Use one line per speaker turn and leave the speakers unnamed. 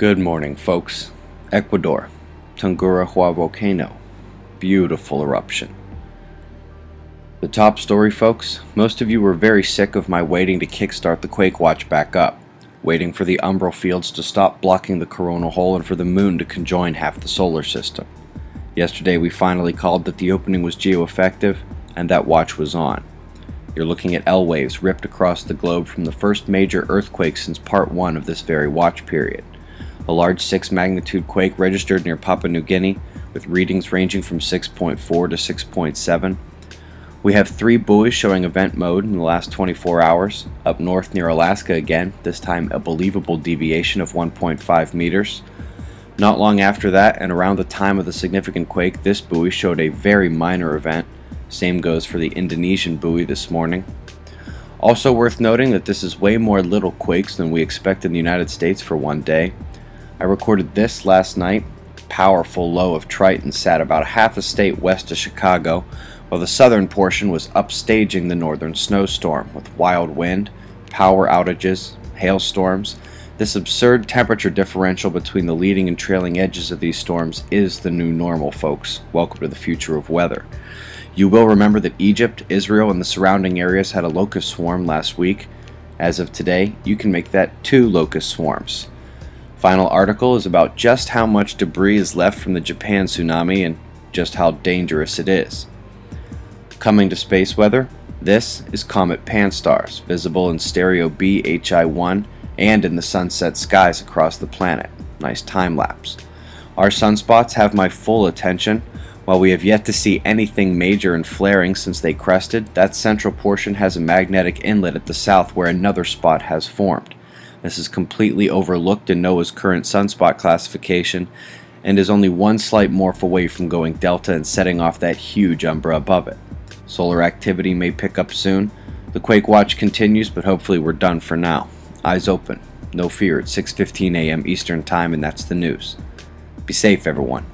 Good morning, folks. Ecuador, Tungurahua volcano. Beautiful eruption. The top story, folks. Most of you were very sick of my waiting to kickstart the Quake Watch back up, waiting for the umbral fields to stop blocking the coronal hole and for the moon to conjoin half the solar system. Yesterday, we finally called that the opening was geo-effective, and that watch was on. You're looking at L waves ripped across the globe from the first major earthquake since part 1 of this very watch period. A large 6 magnitude quake registered near Papua New Guinea, with readings ranging from 6.4 to 6.7. We have three buoys showing event mode in the last 24 hours. Up north near Alaska again, this time a believable deviation of 1.5 meters. Not long after that, and around the time of the significant quake, this buoy showed a very minor event. Same goes for the Indonesian buoy this morning. Also worth noting that this is way more little quakes than we expect in the United States for one day. I recorded this last night. Powerful low of Triton sat about half a state west of Chicago, while the southern portion was upstaging the northern snowstorm with wild wind, power outages, hailstorms. This absurd temperature differential between the leading and trailing edges of these storms is the new normal, folks. Welcome to the future of weather. You will remember that Egypt, Israel, and the surrounding areas had a locust swarm last week. As of today, you can make that two locust swarms. Final article is about just how much debris is left from the Japan tsunami and just how dangerous it is. Coming to space weather, this is Comet Pan-STARRS, visible in stereo B HI1 and in the sunset skies across the planet. Nice time lapse. Our sunspots have my full attention. While we have yet to see anything major and flaring since they crested, that central portion has a magnetic inlet at the south where another spot has formed. This is completely overlooked in NOAA's current sunspot classification and is only one slight morph away from going delta and setting off that huge umbra above it. Solar activity may pick up soon. The Quake Watch continues, but hopefully we're done for now. Eyes open. No fear, it's 6.15 a.m. Eastern Time and that's the news. Be safe, everyone.